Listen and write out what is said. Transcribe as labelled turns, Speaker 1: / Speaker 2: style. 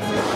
Speaker 1: más despacio.